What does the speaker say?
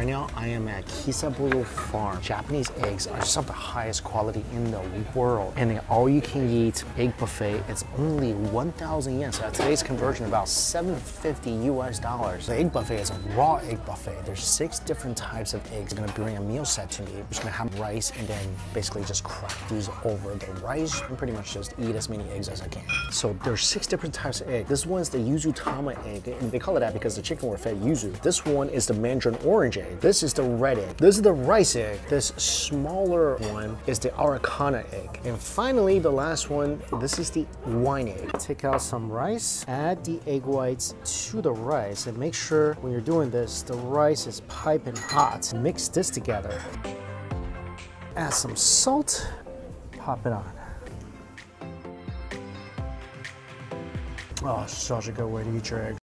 Right now, I am at Kisaburo Farm. Japanese eggs are some of the highest quality in the world. And the all-you-can-eat egg buffet is only 1,000 yen. So at today's conversion, about 750 US dollars. The egg buffet is a raw egg buffet. There's six different types of eggs. They're gonna bring a meal set to me. I'm just gonna have rice and then basically just crack these over the rice and pretty much just eat as many eggs as I can. So there's six different types of egg. This one's the yuzu tama egg, and they call it that because the chicken were fed yuzu. This one is the mandarin orange egg. This is the red egg. This is the rice egg. This smaller one is the Araucana egg. And finally, the last one, this is the wine egg. Take out some rice, add the egg whites to the rice, and make sure when you're doing this, the rice is piping hot. Mix this together. Add some salt, pop it on. Oh, such a good way to eat your eggs.